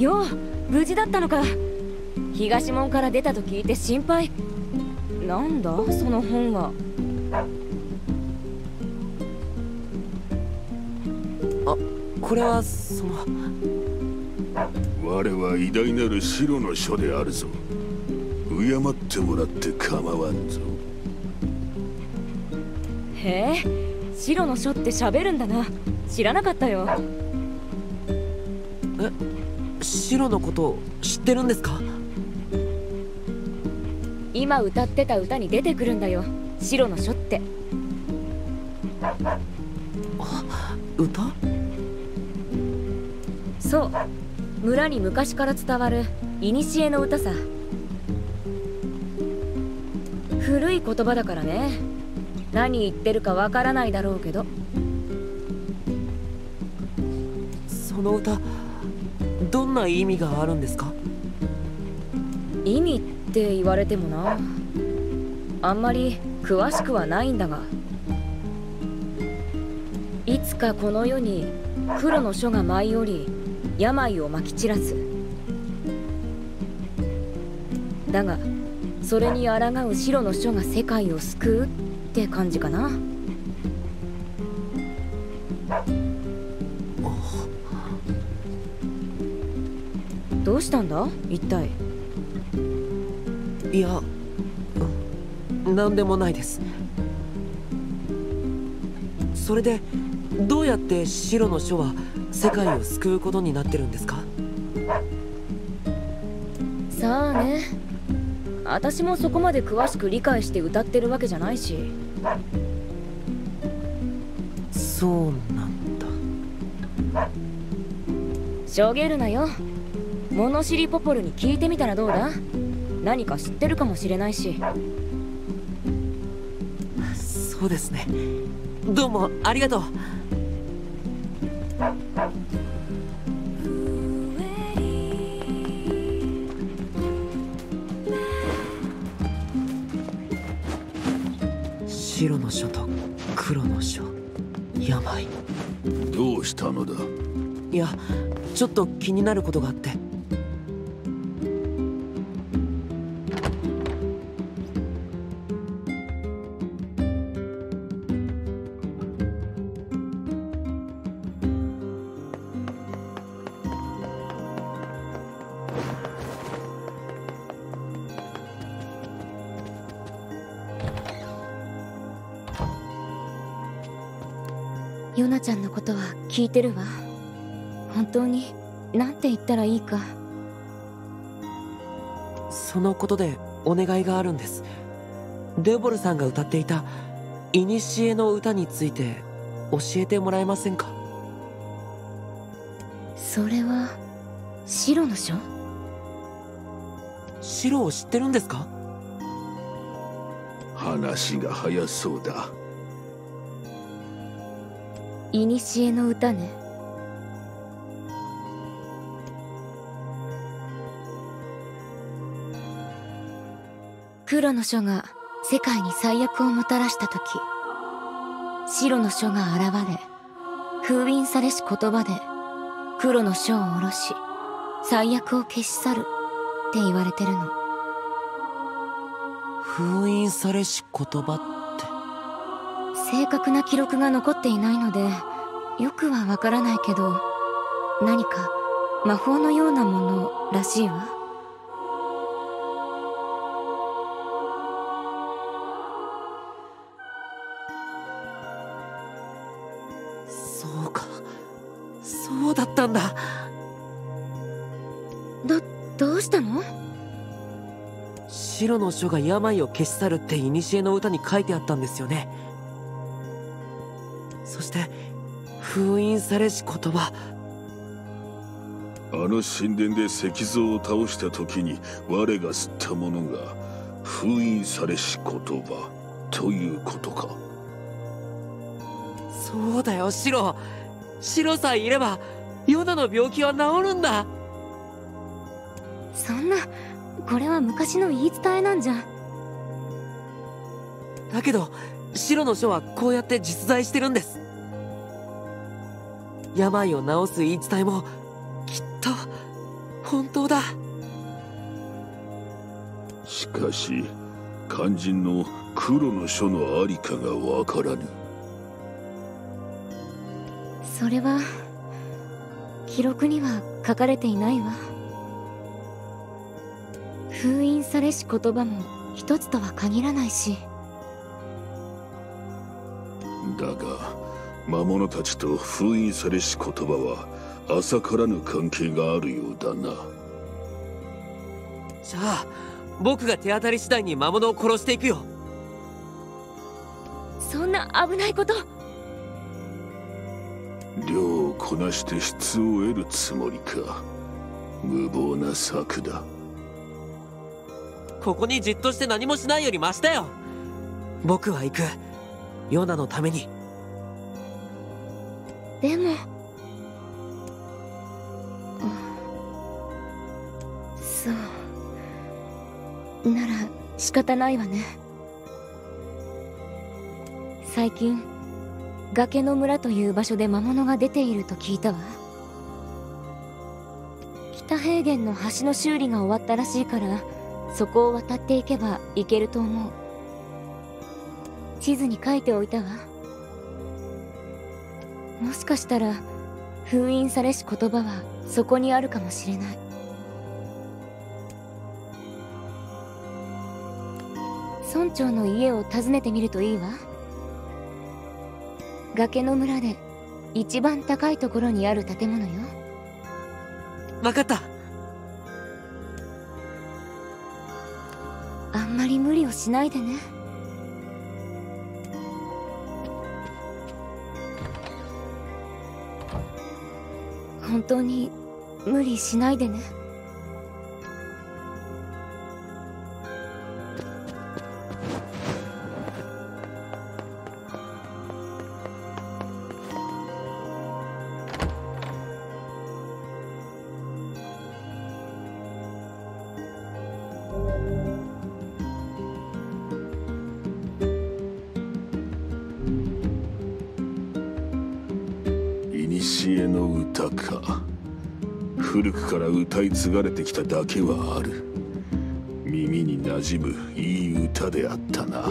よう無事だったのか。東門から出たと聞いて心配。なんだその本は。これはその我は偉大なる白の書であるぞ。敬ってもらって構わんぞ。へえ白の書って喋るんだな。知らなかったよ。え白のこと知ってるんですか？今歌ってた歌に出てくるんだよ。白の書って。あ歌？そう。村に昔から伝わる古の歌さ古い言葉だからね。何言ってるかわからないだろうけど。その歌どんな意味があるんですか？意味って言われてもな。あんまり詳しくはないんだが。いつかこの世に黒の書が舞い降り病をまき散らす。だがそれに抗う白の書が世界を救うって感じかな。どうしたんだ？一体。いや何でもないです。それでどうやって白の書は世界を救うことになってるんですか？さあね。私もそこまで詳しく理解して歌ってるわけじゃないし。そうなんだ。しょげるなよ。物知りポポルに聞いてみたらどうだ？何か知ってるかもしれないし。そうですね。どうもありがとう白の書と黒の書。病どうしたのだ？いやちょっと気になることがあっていてるわ。本当に何て言ったらいいか。そのことでお願いがあるんです。デボルさんが歌っていた古の歌について教えてもらえませんか？それは白の書？白を知ってるんですか？話が早そうだ古の歌ね。黒の書が世界に最悪をもたらした時白の書が現れ封印されし言葉で黒の書を下ろし最悪を消し去るって言われてるの。封印されし言葉って正確な記録が残っていないのでよくはわからないけど何か魔法のようなものらしいわ。そうか。そうだったんだ。どどうしたの？白の書が病を消し去るって古の歌に書いてあったんですよね封印されし言葉。あの神殿で石像を倒した時に我が吸ったものが封印されし言葉ということか。そうだよ白白さえいればヨナの病気は治るんだ。そんなこれは昔の言い伝えなんじゃ。だけど白の書はこうやって実在してるんです病を治す言い伝えもきっと本当だ。しかし肝心の黒の書のありかがわからぬ。それは記録には書かれていないわ。封印されし言葉も一つとは限らないし。だが魔物たちと封印されし言葉は浅からぬ関係があるようだな。じゃあ僕が手当たり次第に魔物を殺していくよ。そんな危ないこと。量をこなして質を得るつもりか。無謀な策だ。ここにじっとして何もしないよりマシだよ。僕は行く。ヨナのためにでも。そう。なら仕方ないわね。最近崖の村という場所で魔物が出ていると聞いたわ。北平原の橋の修理が終わったらしいからそこを渡っていけば行けると思う。地図に書いておいたわ。もしかしたら封印されし言葉はそこにあるかもしれない。村長の家を訪ねてみるといいわ。崖の村で一番高いところにある建物よ。分かった。あんまり無理をしないでね本当に無理しないでね。古くから歌い継がれてきただけはある。耳に馴染むいい歌であったな。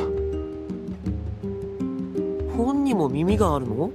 本にも耳があるの？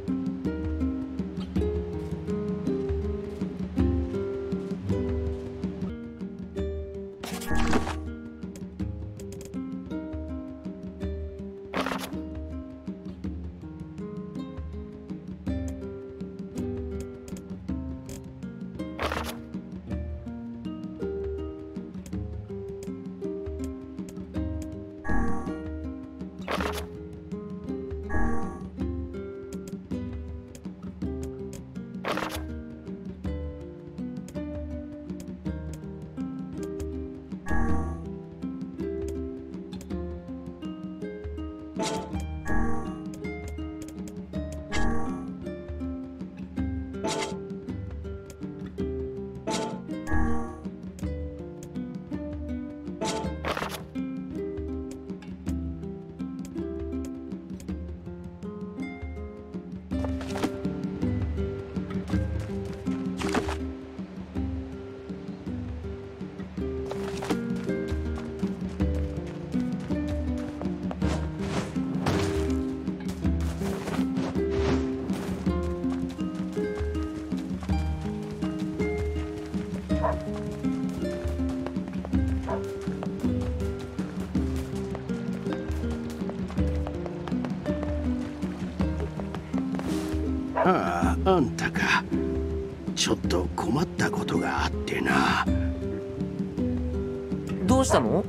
たの？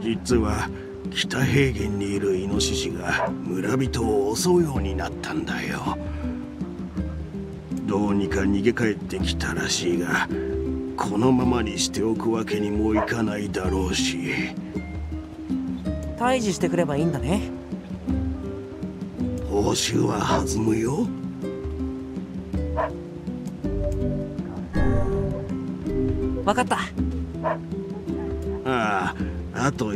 実は北平原にいるイノシシが村人を襲うようになったんだよ。どうにか逃げ帰ってきたらしいがこのままにしておくわけにもいかないだろうし。退治してくればいいんだね。報酬は弾むよ。分かった。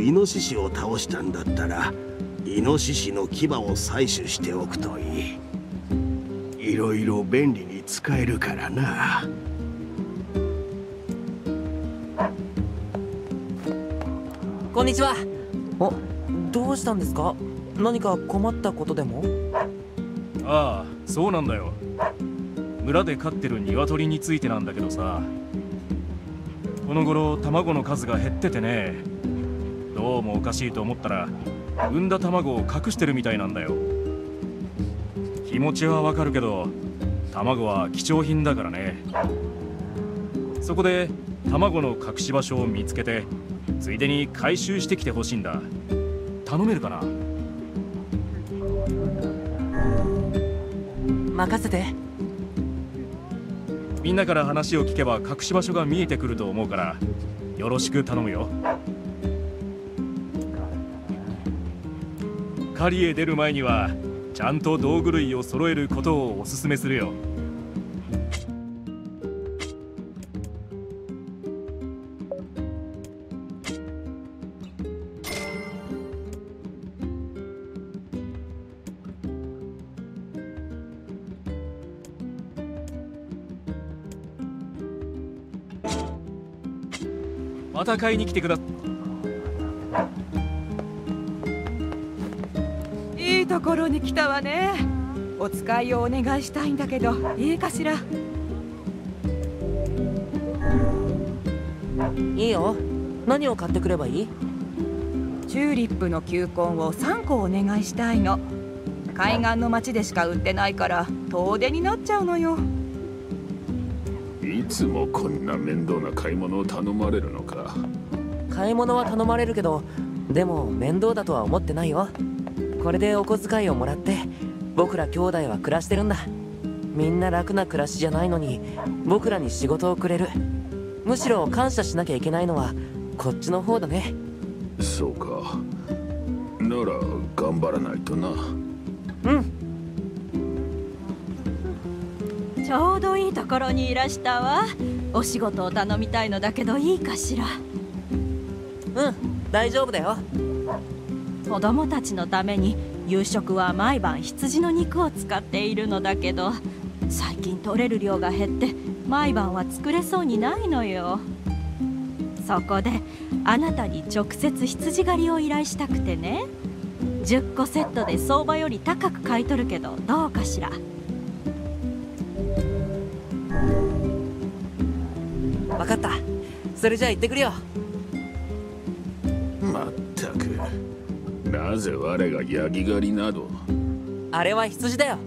イノシシを倒したんだったらイノシシの牙を採取しておくといい。いろいろ便利に使えるからな。こんにちは。お。どうしたんですか？何か困ったことでも？ああそうなんだよ。村で飼ってる鶏についてなんだけどさ。この頃卵の数が減っててねどうもおかしいと思ったら産んだ卵を隠してるみたいなんだよ。気持ちはわかるけど卵は貴重品だからね。そこで卵の隠し場所を見つけてついでに回収してきてほしいんだ。頼めるかな？任せて。みんなから話を聞けば隠し場所が見えてくると思うからよろしく頼むよ狩りへ出る前にはちゃんと道具類を揃えることをおすすめするよ。また買いに来てくだいい。に来たわね。お使いをお願いしたいんだけどいいかしら？いいよ。何を買ってくればいい？チューリップの球根を3個お願いしたいの。海岸の町でしか売ってないから遠出になっちゃうのよ。いつもこんな面倒な買い物を頼まれるのか。買い物は頼まれるけどでも面倒だとは思ってないよこれでお小遣いをもらって僕ら兄弟は暮らしてるんだ。みんな楽な暮らしじゃないのに僕らに仕事をくれる。むしろ感謝しなきゃいけないのはこっちの方だね。そうか。なら頑張らないとな。うん。ちょうどいいところにいらしたわ。お仕事を頼みたいのだけどいいかしら。うん。大丈夫だよ子供たちのために夕食は毎晩羊の肉を使っているのだけど最近取れる量が減って毎晩は作れそうにないのよ。そこであなたに直接羊狩りを依頼したくてね。10個セットで相場より高く買い取るけどどうかしら。分かった。それじゃあ行ってくるよ。なぜ我がヤギ狩りなど。あれは羊だよ。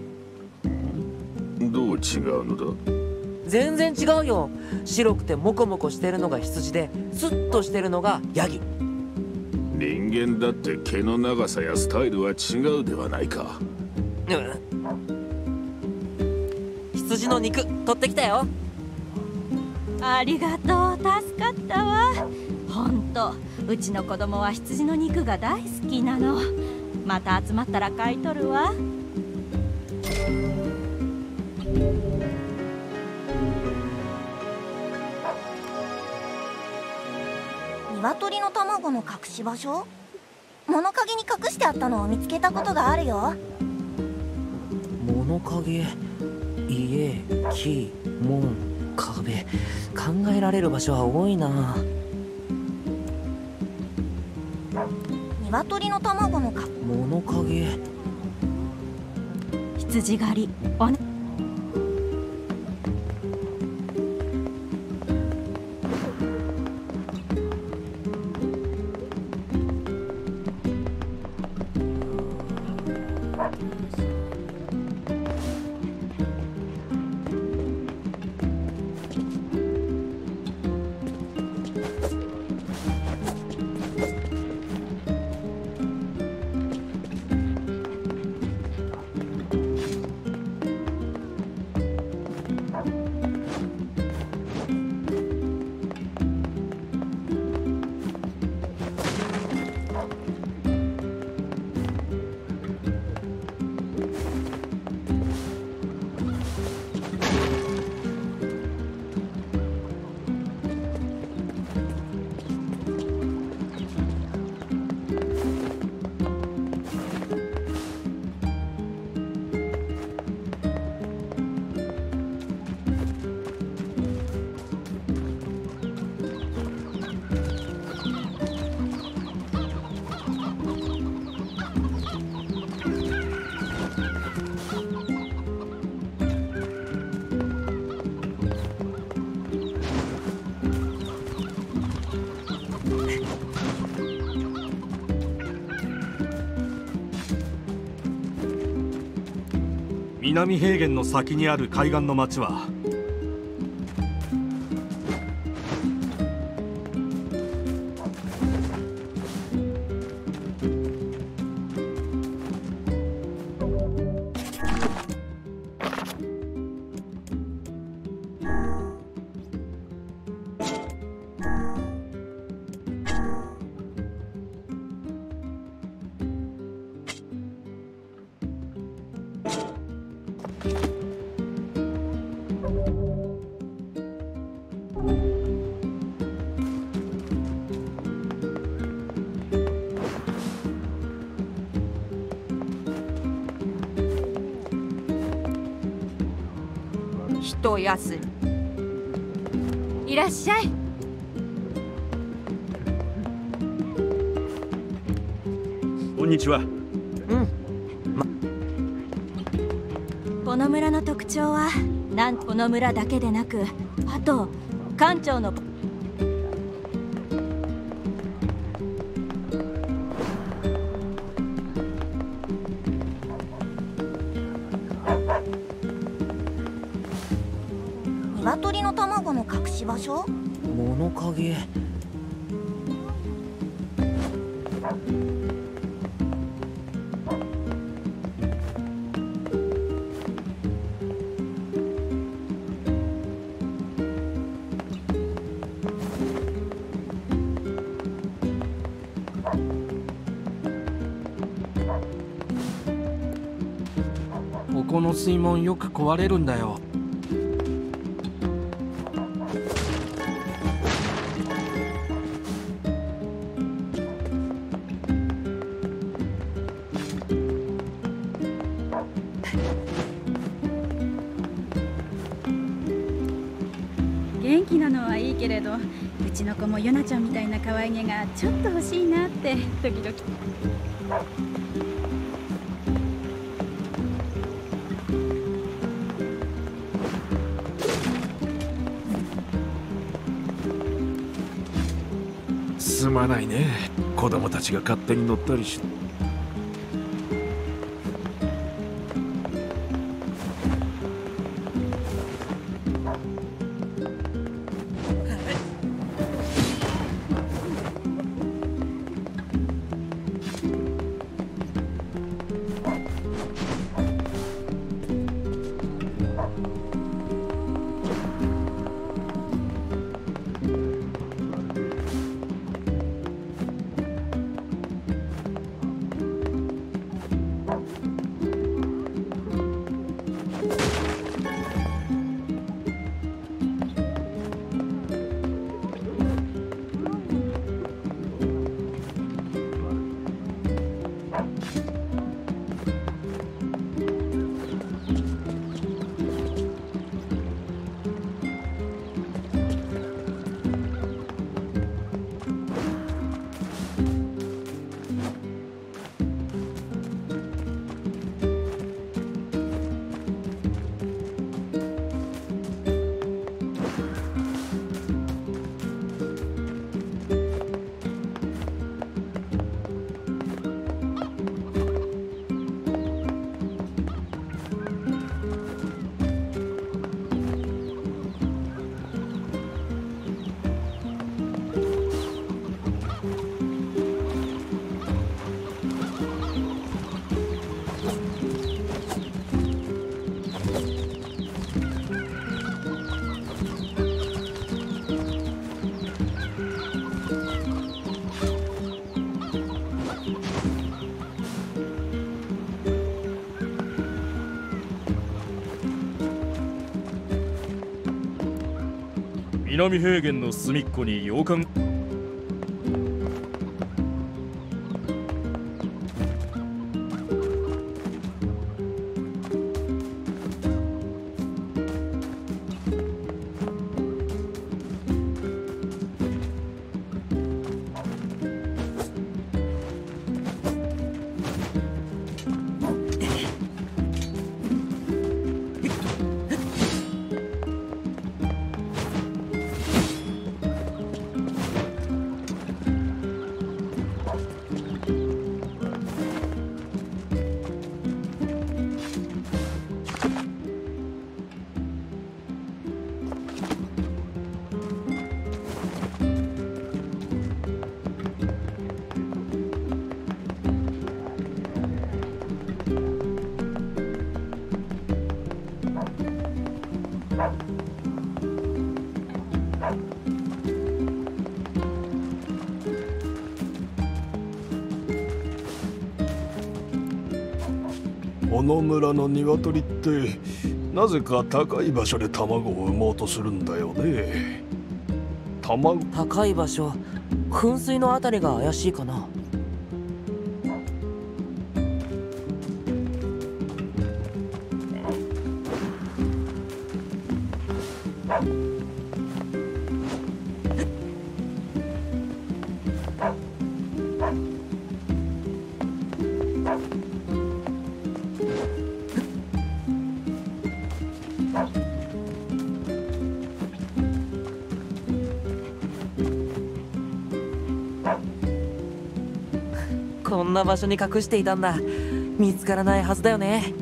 どう違うのだ？全然違うよ。白くてモコモコしてるのが羊でスッとしてるのがヤギ。人間だって毛の長さやスタイルは違うではないか。うん。羊の肉取ってきたよ。ありがとう。助かったわ。ほんとうちの子供は羊の肉が大好きなの。また集まったら買い取るわ。鶏の卵の隠し場所？物陰に隠してあったのを見つけたことがあるよ。物陰？家木門壁。考えられる場所は多いな鶏の卵のか物陰。羊狩り。おね南平原の先にある海岸の町は一休みいらっしゃい。こんにちは。この村の特徴はなんこの村だけでなくあと館長の場所？物陰。ここの水門よく壊れるんだよ。ちょっと欲しいなって時々すまないね。子供たちが勝手に乗ったりして南平原の隅っこに洋館。村の鶏ってなぜか高い場所で卵を産もうとするんだよね。卵？高い場所？噴水のあたりが怪しいかな。な場所に隠していたんだ。見つからないはずだよね。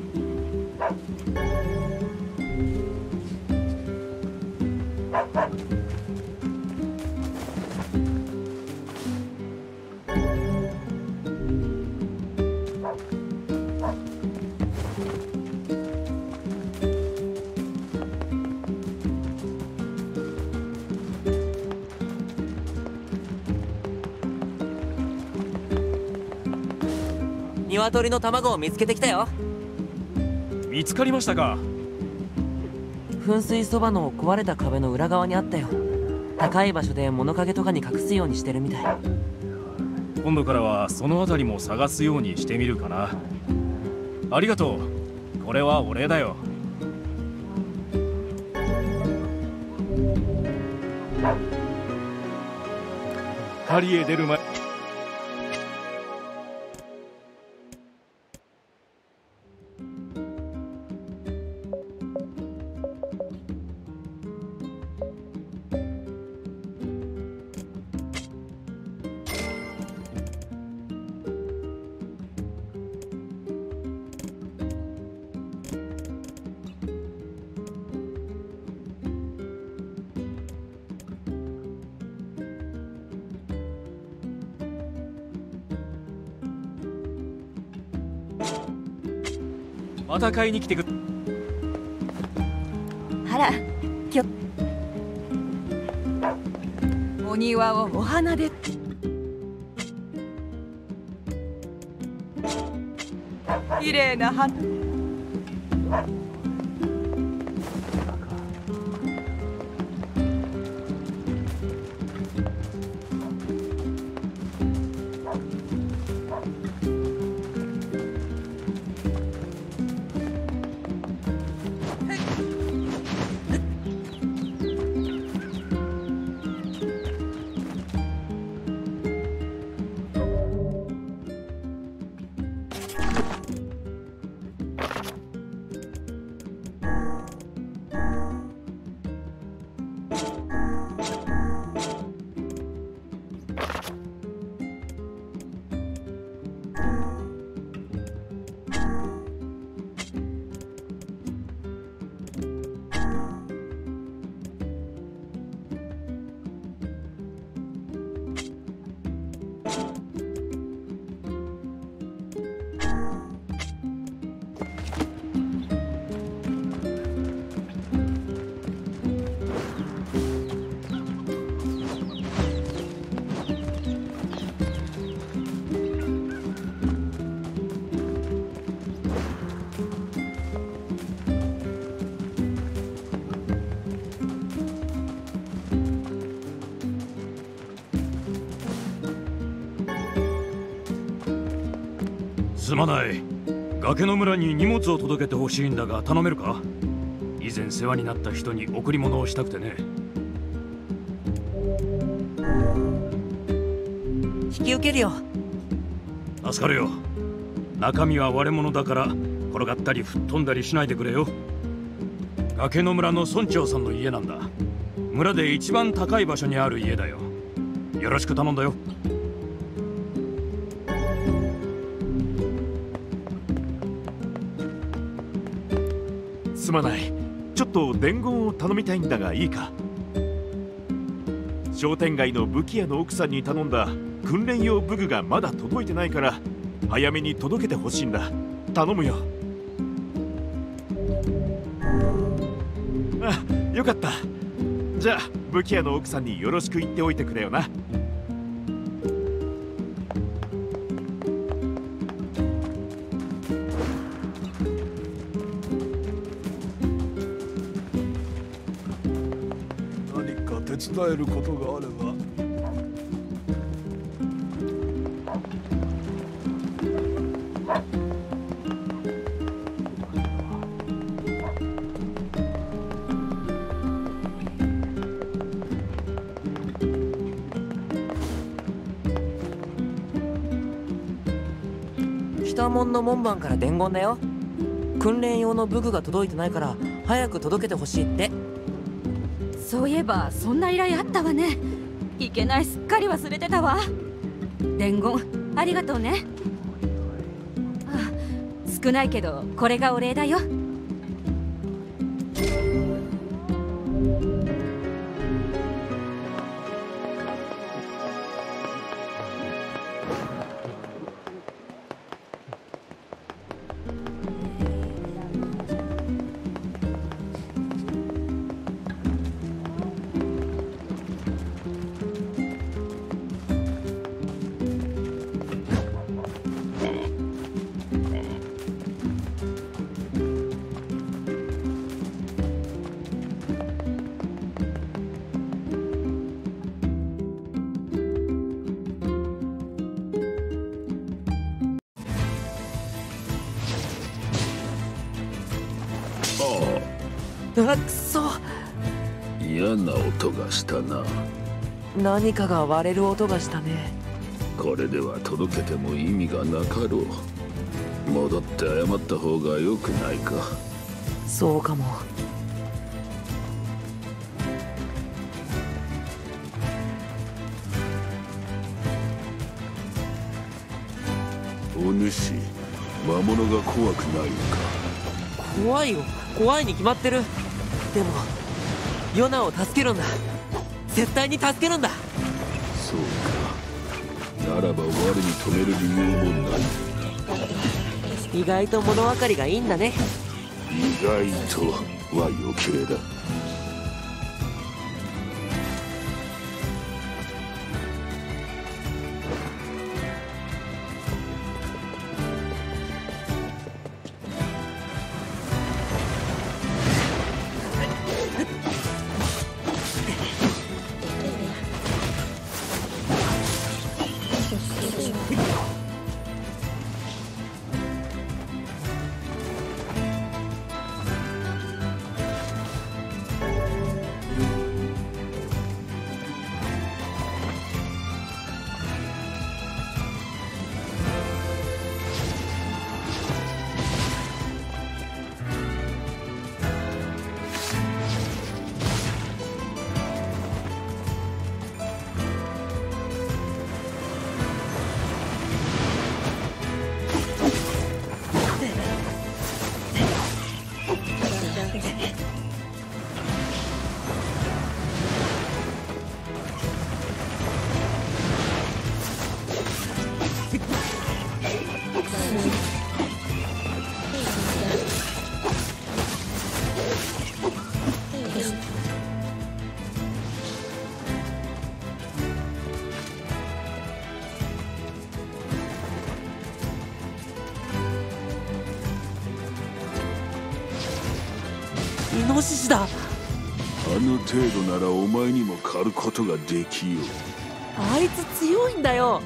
鶏の卵を見つけてきたよ。見つかりましたか。噴水そばの壊れた壁の裏側にあったよ。高い場所で物陰とかに隠すようにしてるみたい。今度からはその辺りも探すようにしてみるかな。ありがとう。これはお礼だよ。狩りへ出る前また買いに来てくあらきょお庭をお花で。綺麗な花。まない。崖の村に荷物を届けてほしいんだが頼めるか？以前世話になった人に贈り物をしたくてね。引き受けるよ。助かるよ。中身は割れ物だから転がったり吹っ飛んだりしないでくれよ。崖の村の村長さんの家なんだ。村で一番高い場所にある家だよ。よろしく頼んだよすまない。ちょっと伝言を頼みたいんだがいいか？商店街の武器屋の奥さんに頼んだ。訓練用武具がまだ届いてないから早めに届けてほしいんだ。頼むよ。あよかった。じゃあ武器屋の奥さんによろしく言っておいてくれよな。えることがあれば。北門の門番から伝言だよ。訓練用の武具が届いてないから早く届けてほしいって。そういえばそんな依頼あったわね。いけないすっかり忘れてたわ。伝言ありがとうね。あ少ないけどこれがお礼だよ。したな。何かが割れる音がしたね。これでは届けても意味がなかろう。戻って謝った方がよくないか。そうかも。お主魔物が怖くないのか？怖いよ。怖いに決まってる。でもヨナを助けるんだ絶対に助けるんだ。そうか。ならば我に止める理由もない 意外と物分かりがいいんだね。意外とは余計だだ。あの程度ならお前にも狩ることができよう。あいつ強いんだよ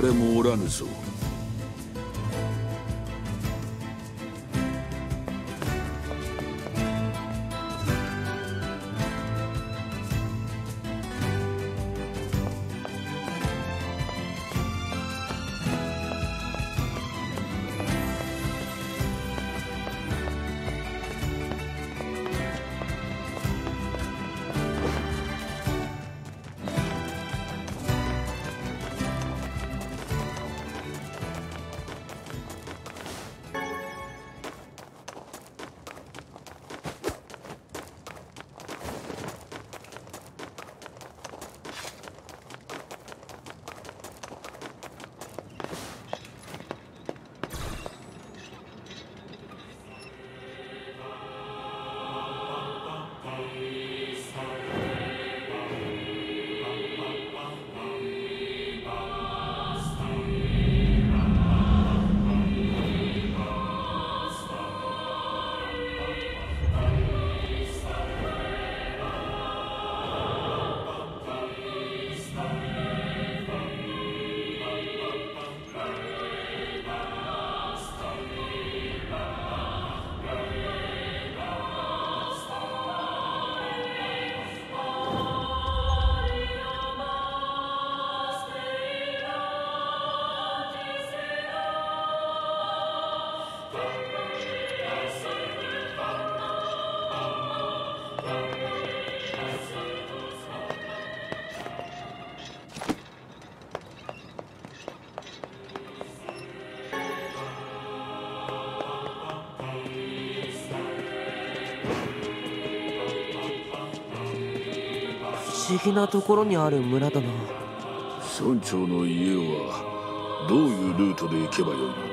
誰もおらぬぞ。議なところにある村だな。村長の家はどういうルートで行けばよいの？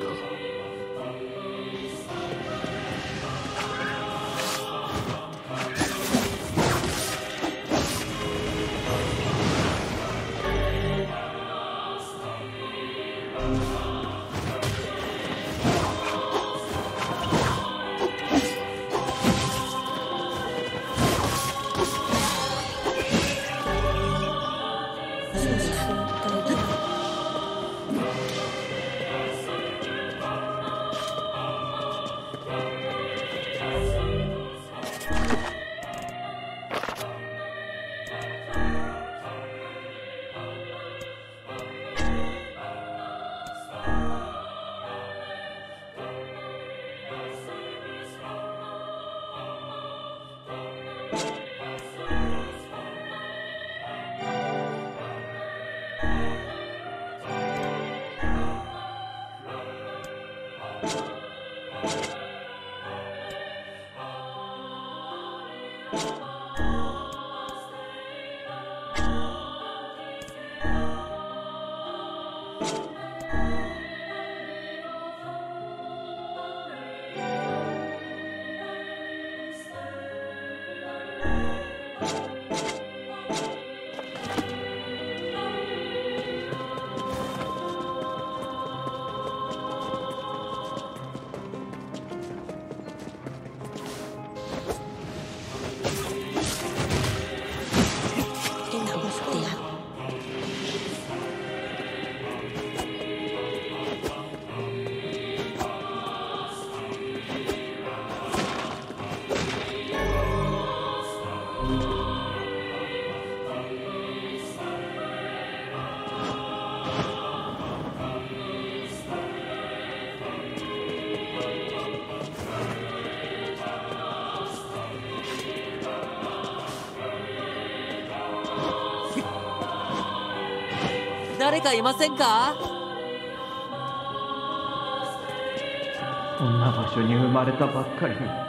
誰かいませんか？こんな場所に生まれたばっかり。に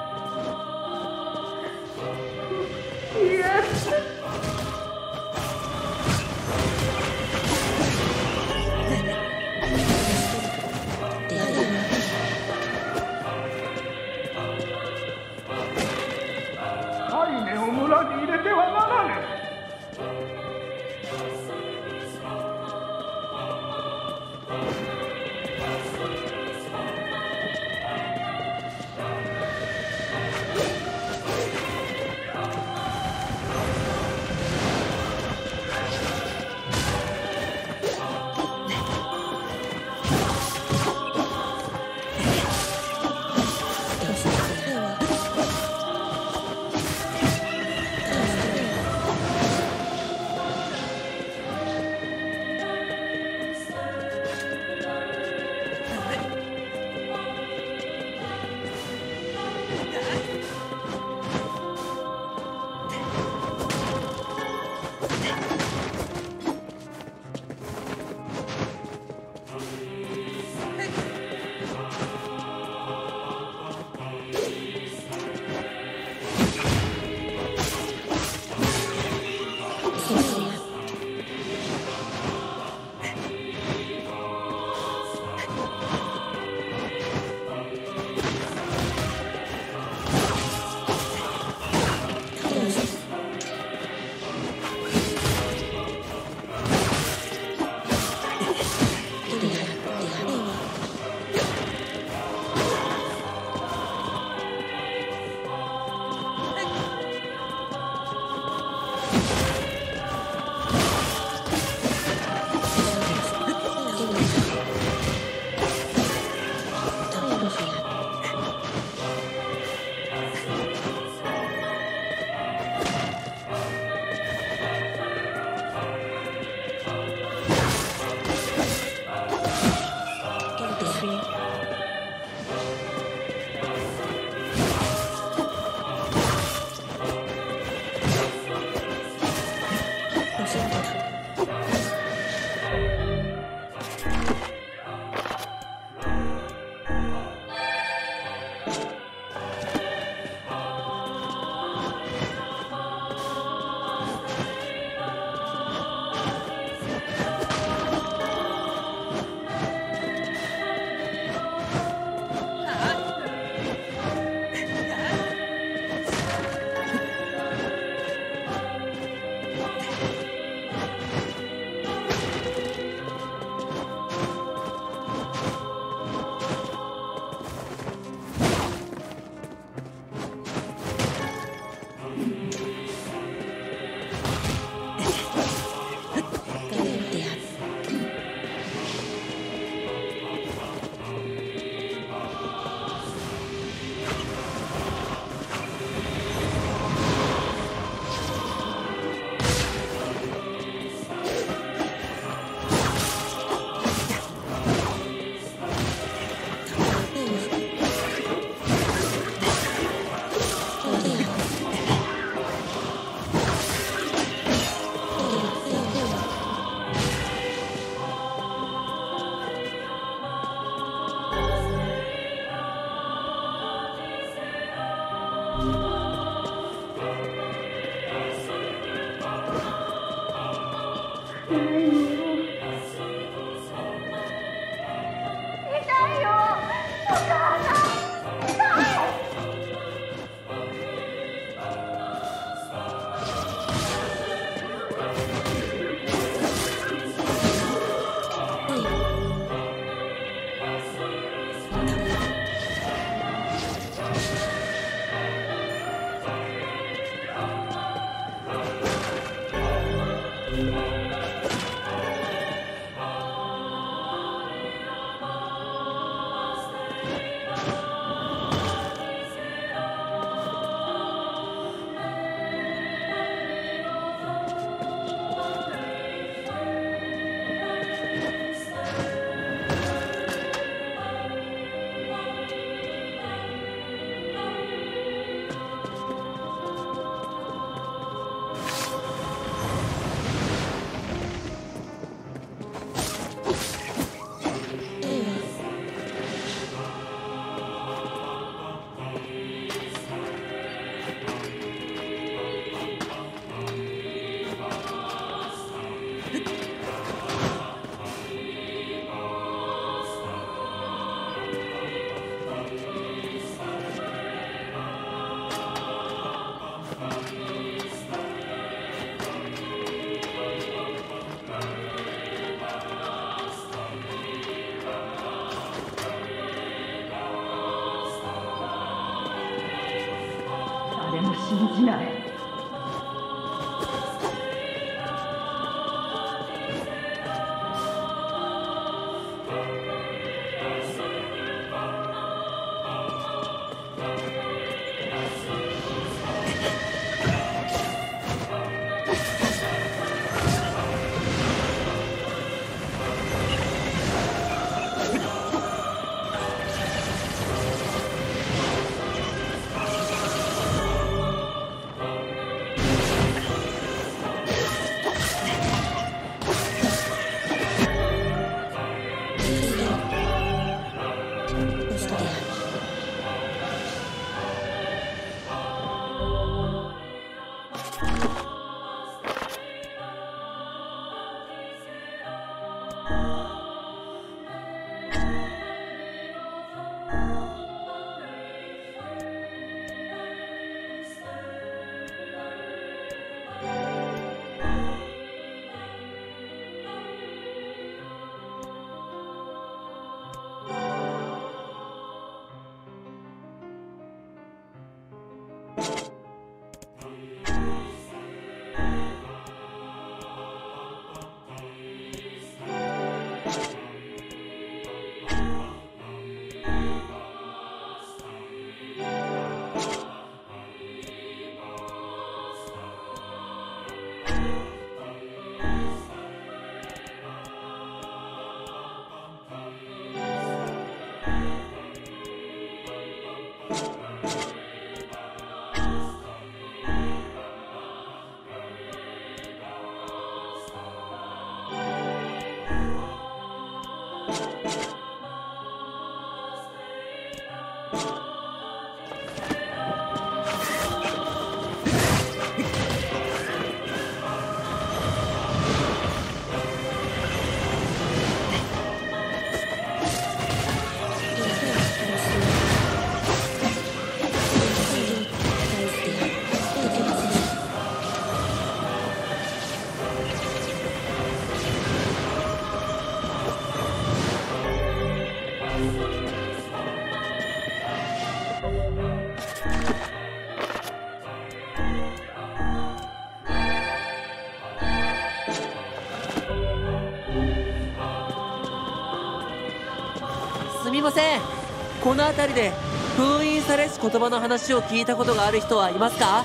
の辺りで封印されし言葉の話を聞いたことがある人はいますか？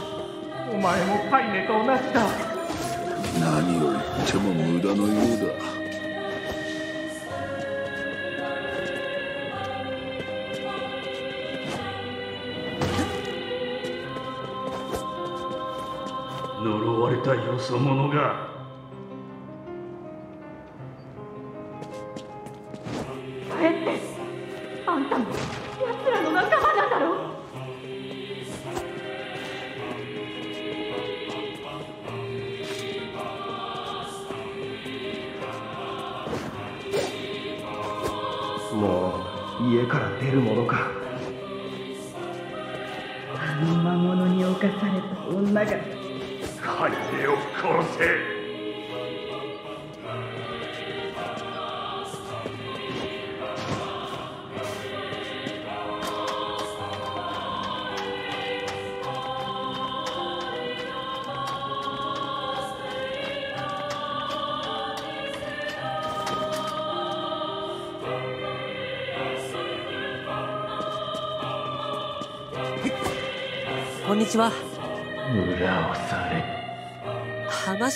お前もカイネと同じだ何を言っても無駄のようだ。呪われたよそ者が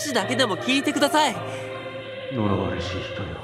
話だけでも聞いてください。呪われし人よ。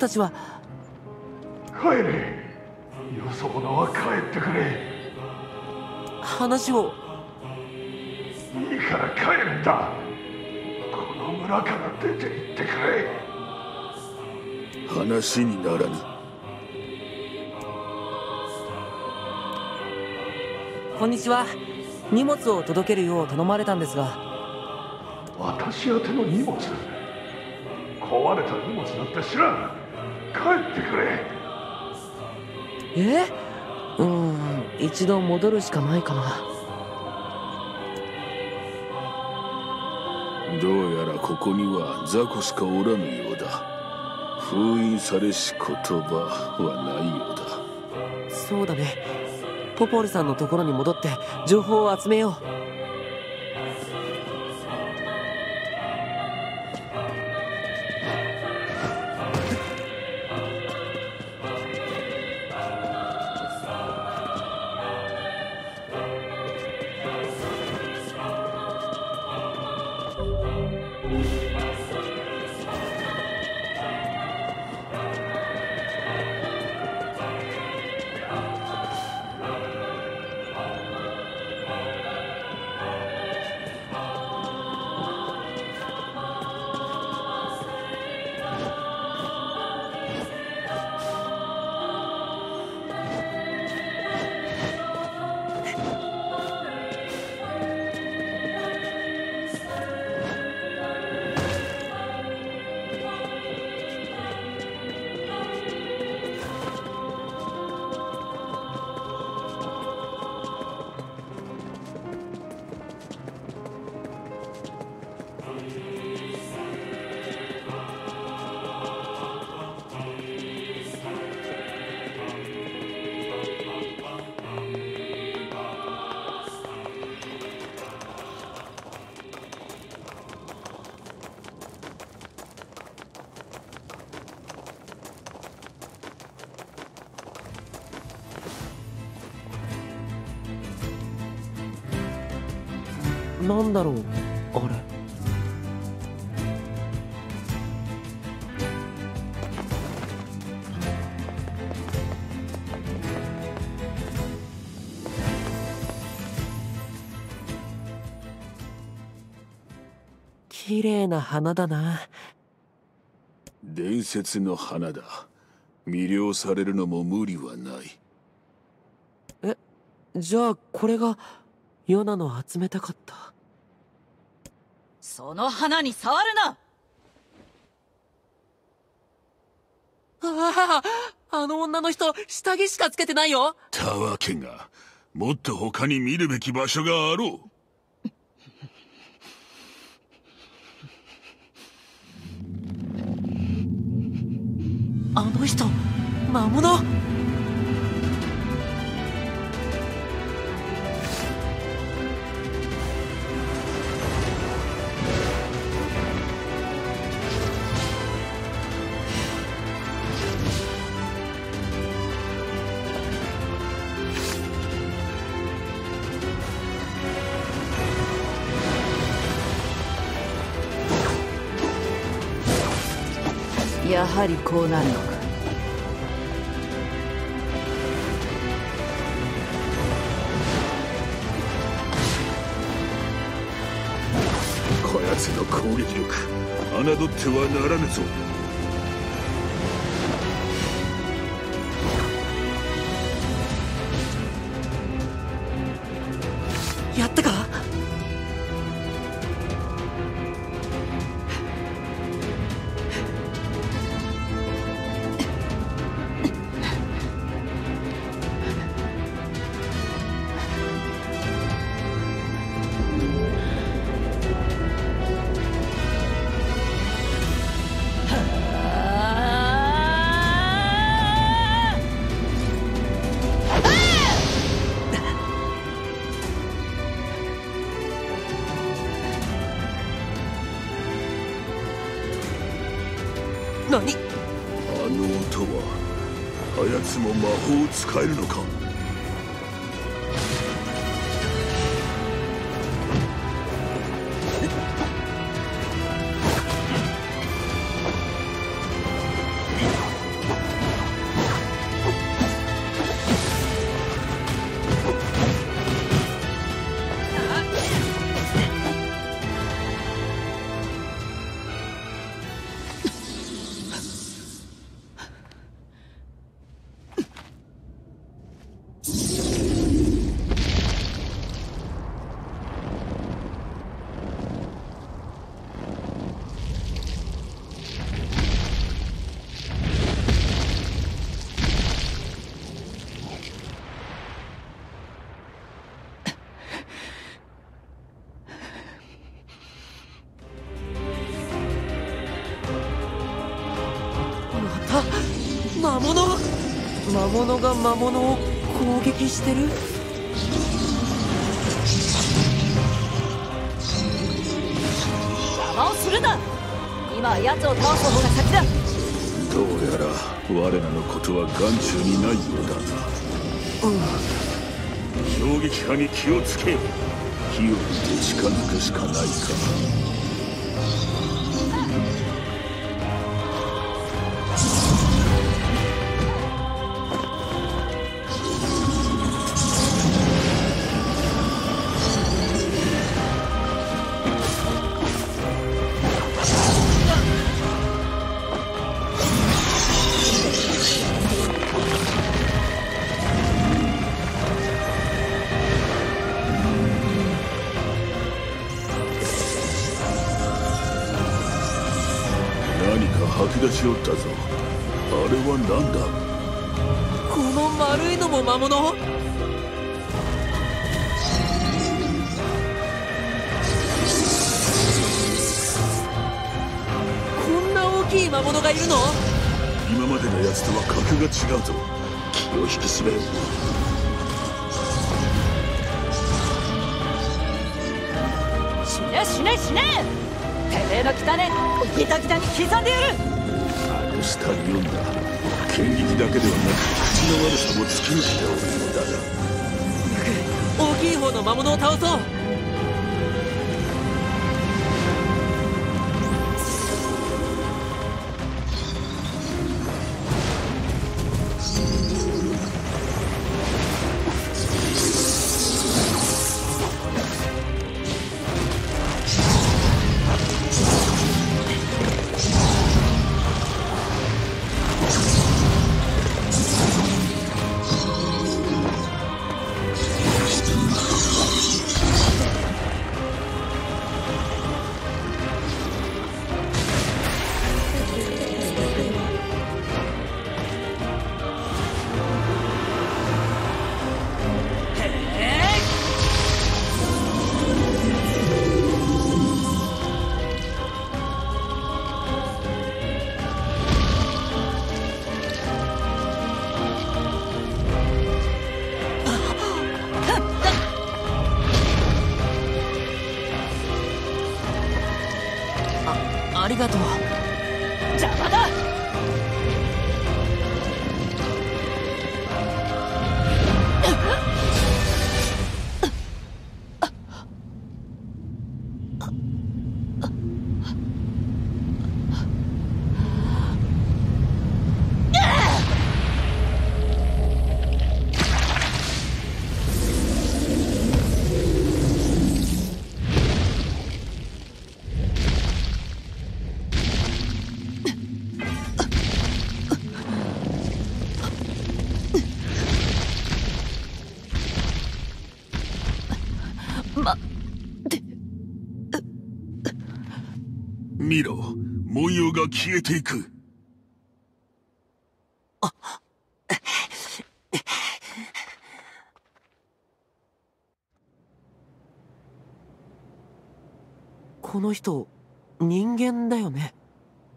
たちは。帰れ。よそ者は帰ってくれ。話を。いいから帰るんだ。この村から出て行ってくれ。話にならぬ。こんにちは。荷物を届けるよう頼まれたんですが。私宛ての荷物。壊れた荷物なんて知らん帰ってくれ。え？うん一度戻るしかないかな。どうやらここには雑魚しかおらぬようだ。封印されし言葉はないようだ。そうだね。ポポルさんのところに戻って情報を集めような花だな。伝説の花だ。魅了されるのも無理はない。えじゃあこれがヨナの集めたかった？その花に触るな！あああの女の人下着しかつけてないよ。たわけがもっと他に見るべき場所があろうあの人魔物やはりこうなるのか。こやつの攻撃力侮ってはならぬぞ。法物が魔物を攻撃してる？邪魔をするな！今を倒す方が先だ！どうやら我らのことは眼中にないようだな。うん。衝撃波に気をつけ。火を見て近づくしかないか消えていく。この人人間だよね？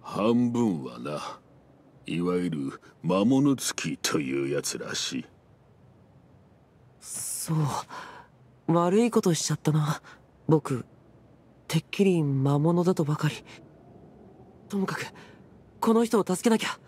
半分はな。いわゆる魔物付きというやつらしい。そう。悪いことしちゃったな。僕てっきり魔物だとばかりともかくこの人を助けなきゃ。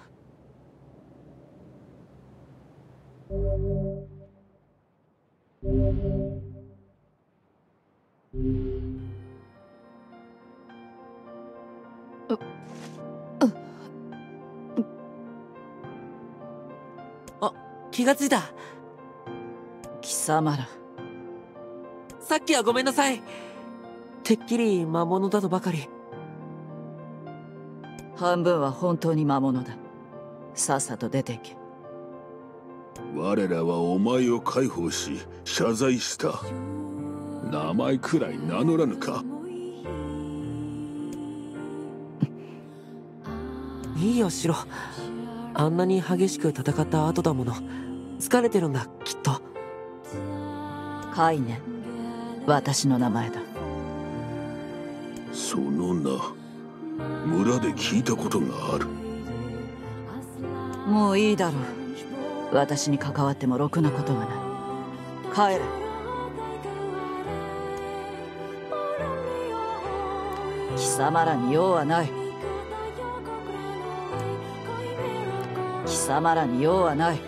あ気がついた。貴様ら。さっきはごめんなさい。てっきり魔物だとばかり半分は本当に魔物だ。さっさと出ていけ。我らはお前を解放し謝罪した。名前くらい名乗らぬか？いいよシロ。あんなに激しく戦った後だもの。疲れてるんだきっと。カイネ。私の名前だ。その名村で聞いたことがある。もういいだろう。私に関わってもろくなことはない。帰れ。貴様らに用はない。貴様らに用はない。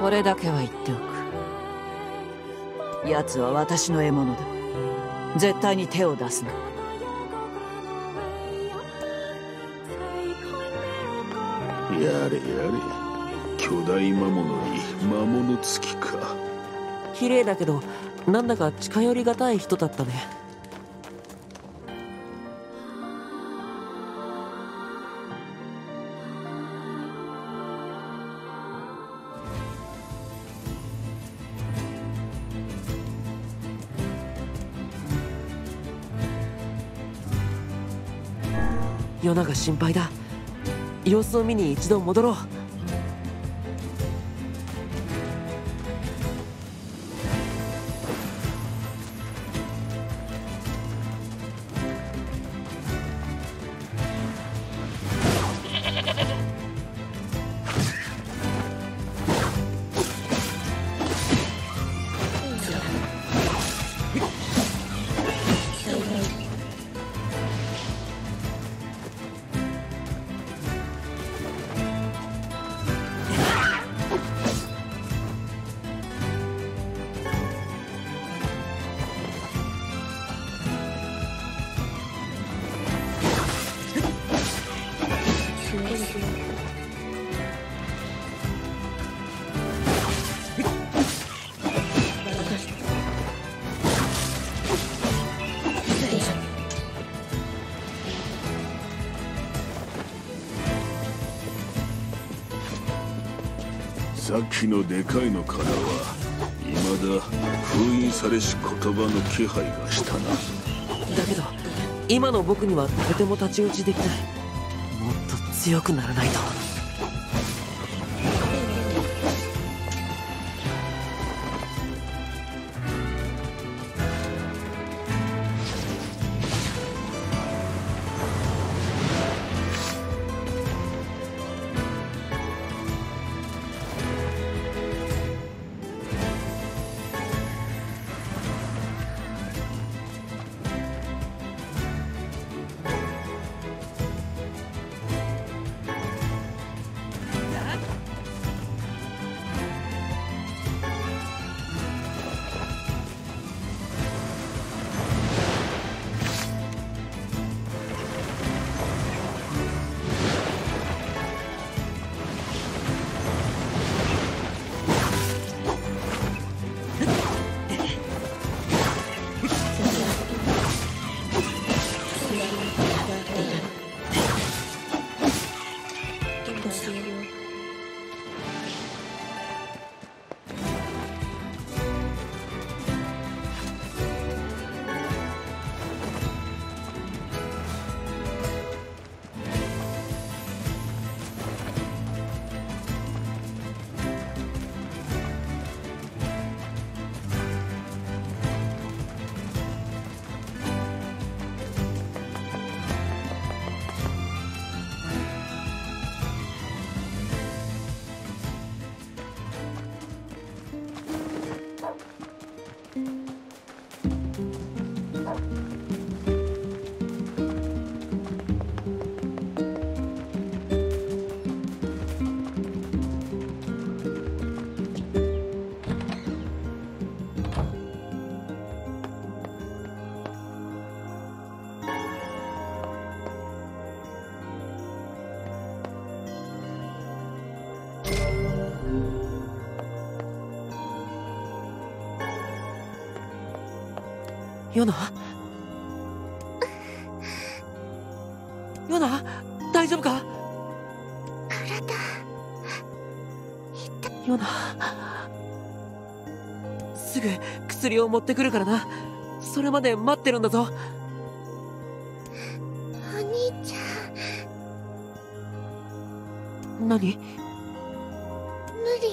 これだけは言っておく。奴は私の獲物だ。絶対に手を出すな。やれやれ。巨大魔物に魔物付きか。綺麗だけどなんだか近寄りがたい人だったね。ヨナが心配だ。様子を見に一度戻ろう。さっきのでかいのからは未だ封印されし言葉の気配がしたな。だけど今の僕にはとても太刀打ちできない。もっと強くならないと。ヨナすぐ薬を持ってくるからな。それまで待ってるんだぞ。お兄ちゃん。何？無理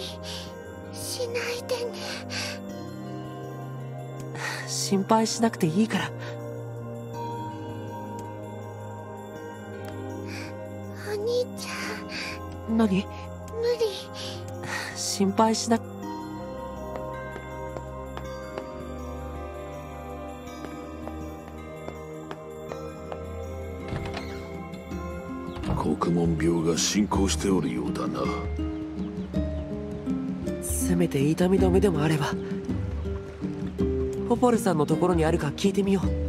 しないでね。心配しなくていいから。お兄ちゃん。何？心配しな国門病が進行しておるようだな。せめて痛み止めでもあればポポルさんのところにあるか聞いてみよう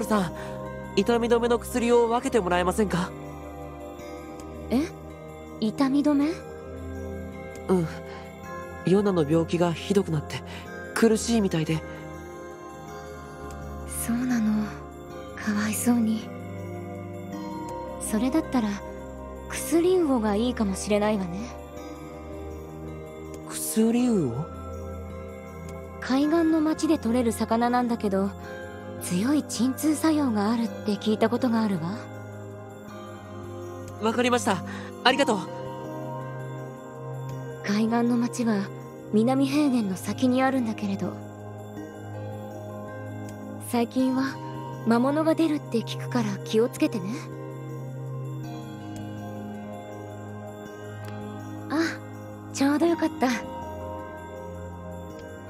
ルさん痛み止めの薬を分けてもらえませんか？え？痛み止め？うん。ヨナの病気がひどくなって苦しいみたいで。そうなの。かわいそうに。それだったら薬魚がいいかもしれないわね。薬魚海岸の町で取れる魚なんだけど強い鎮痛作用があるって聞いたことがあるわ。わかりました。ありがとう。海岸の町は南平原の先にあるんだけれど。最近は魔物が出るって聞くから気をつけてね。あちょうどよかった。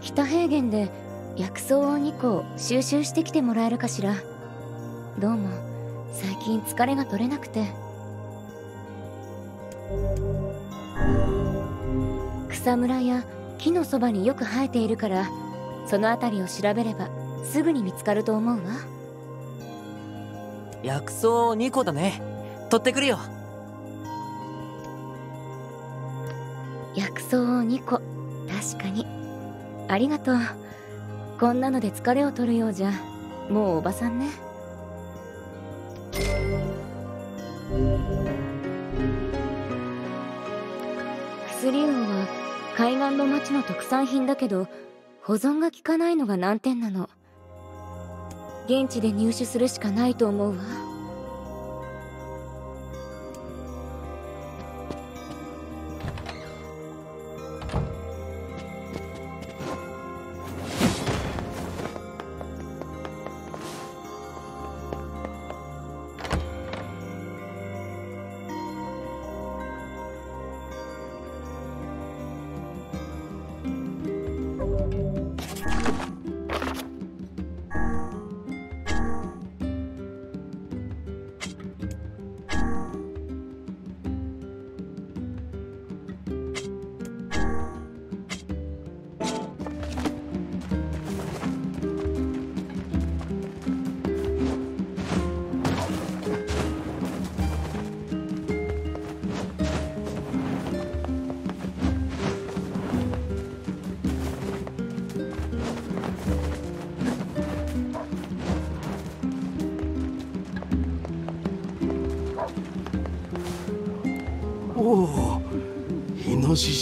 北平原で薬草を2個収集してきてもらえるかしら？どうも最近疲れが取れなくて。草むらや木のそばによく生えているからその辺りを調べればすぐに見つかると思うわ。薬草2個だね。取ってくるよ。薬草を2個。確かに。ありがとうこんなので疲れを取るようじゃもうおばさんね。薬運は海岸の町の特産品だけど保存が効かないのが難点なの。現地で入手するしかないと思うわ。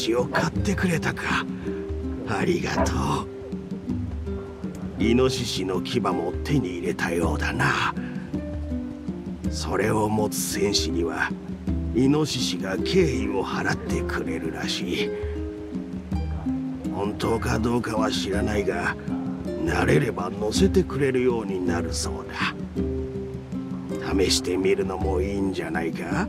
イノシシを買ってくれたか。ありがとう。イノシシの牙も手に入れたようだな。それを持つ戦士にはイノシシが敬意を払ってくれるらしい。本当かどうかは知らないが慣れれば乗せてくれるようになるそうだ。試してみるのもいいんじゃないか？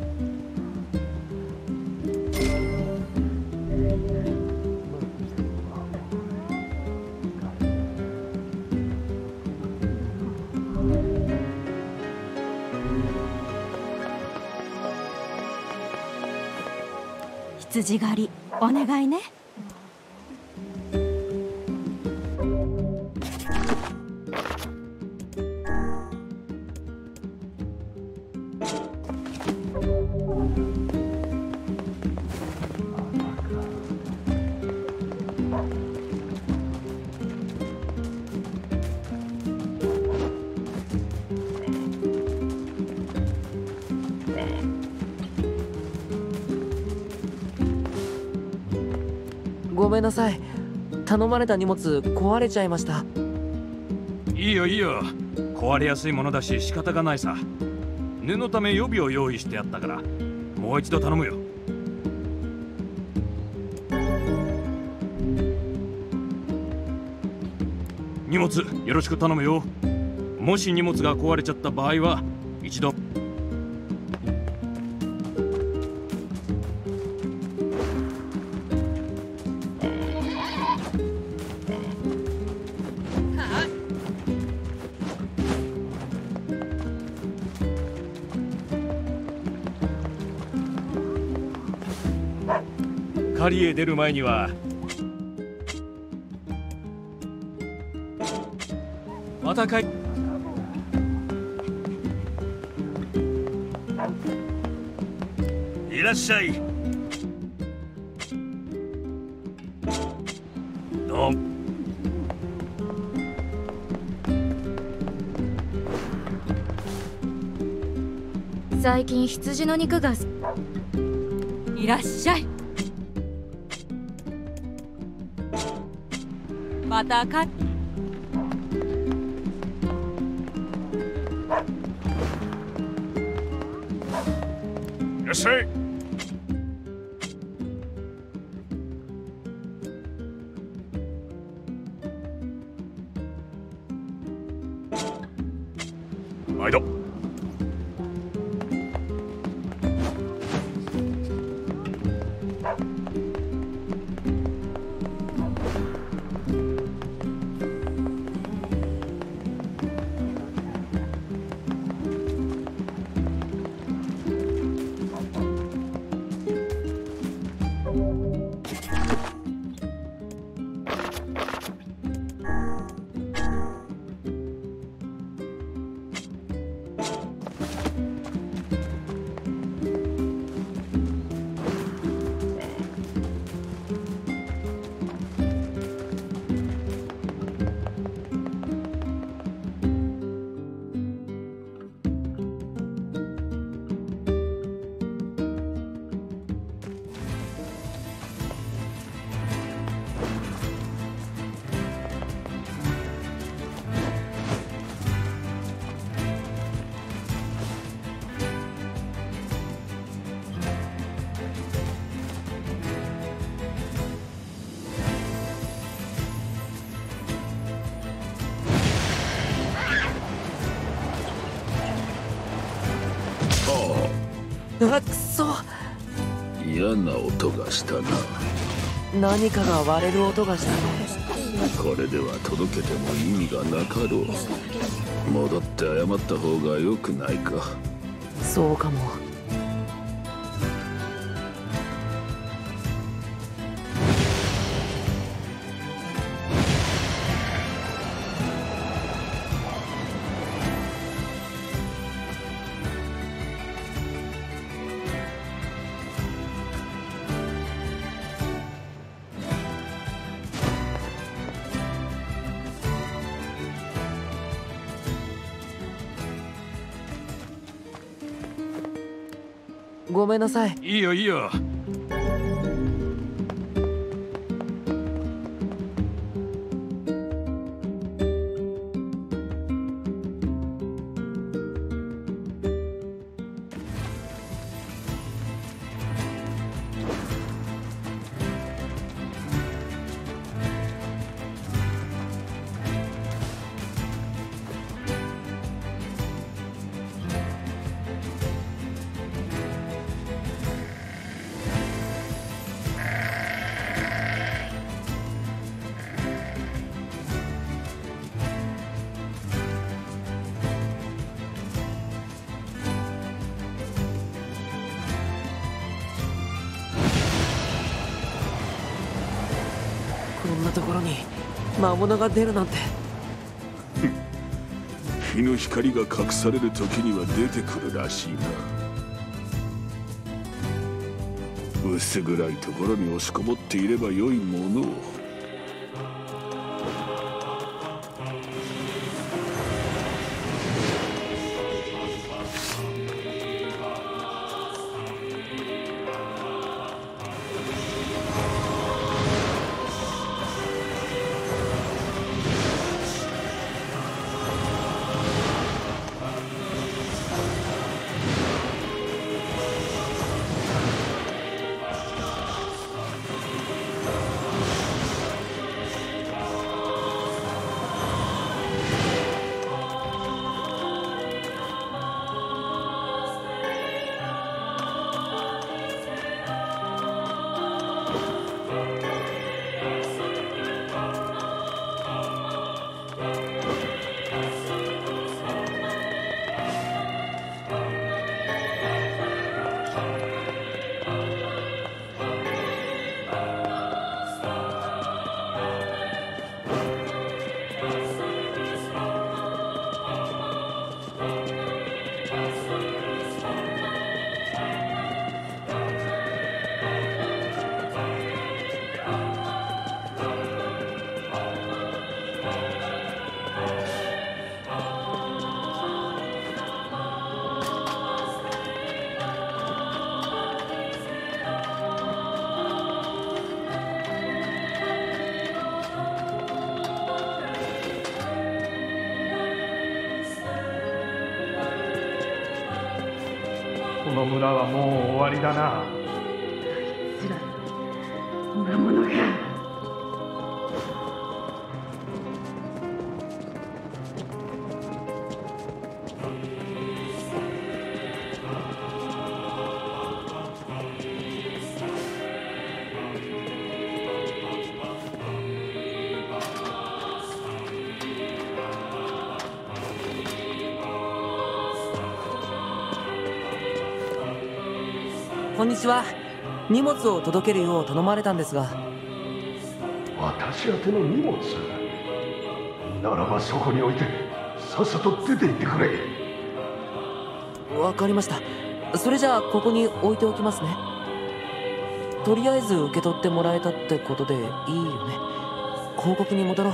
羊狩りお願いね。なさい。頼まれた荷物壊れちゃいました。いいよいいよ。壊れやすいものだし仕方がないさ。念のため予備を用意してやったからもう一度頼むよ。荷物よろしく頼むよ。もし荷物が壊れちゃった場合は一度出る前には。また帰いらっしゃい。どう最近羊の肉がいらっしゃい。またか。いらっしゃい。したな何かが割れる音がしたこれでは届けても意味がなかろう。戻って謝った方が良くないか。そうかも。ごめんなさい。いいよいいよ。魔物が出るなんて。日の光が隠される時には出てくるらしいな。薄暗いところに押しこもっていればよいものを。村はもう終わりだな。にちは荷物を届けるよう頼まれたんですが。私宛ての荷物ならばそこに置いてさっさと出て行ってくれ。わかりました。それじゃあここに置いておきますね。とりあえず受け取ってもらえたってことでいいよね。広告に戻ろう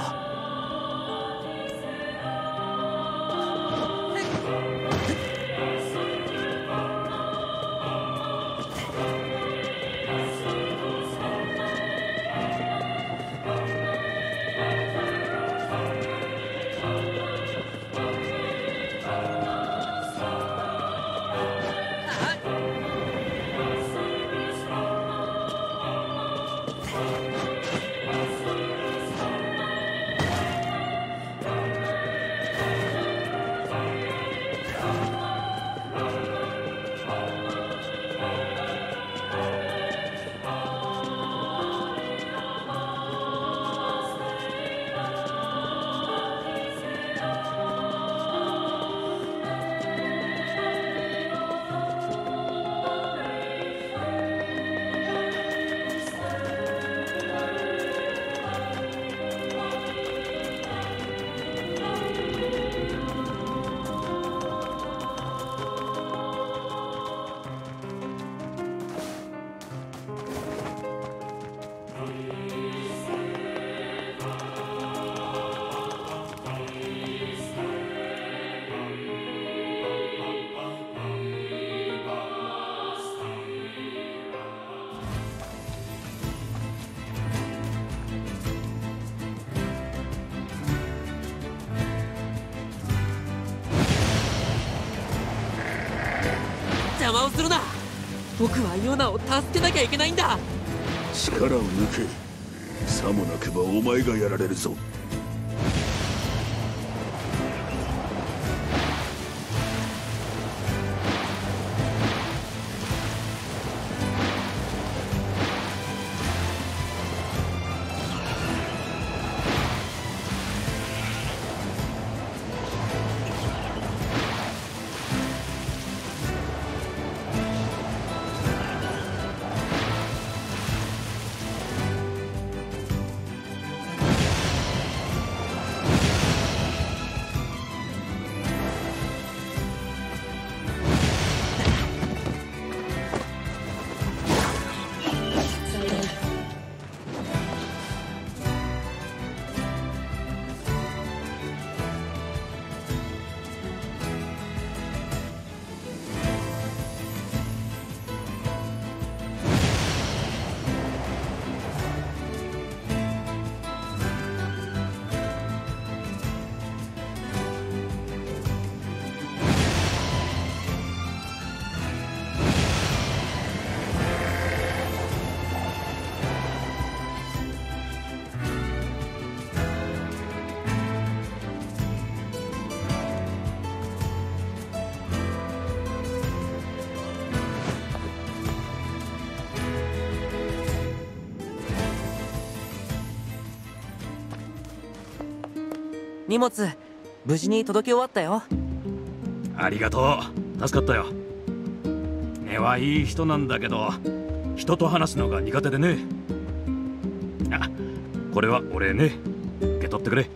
邪魔をするな。僕はヨナを助けなきゃいけないんだ。力を抜け。さもなくばお前がやられるぞ。荷物無事に届け終わったよ。ありがとう。助かったよ。根はいい人なんだけど人と話すのが苦手でね。あこれはお礼ね。受け取ってくれ。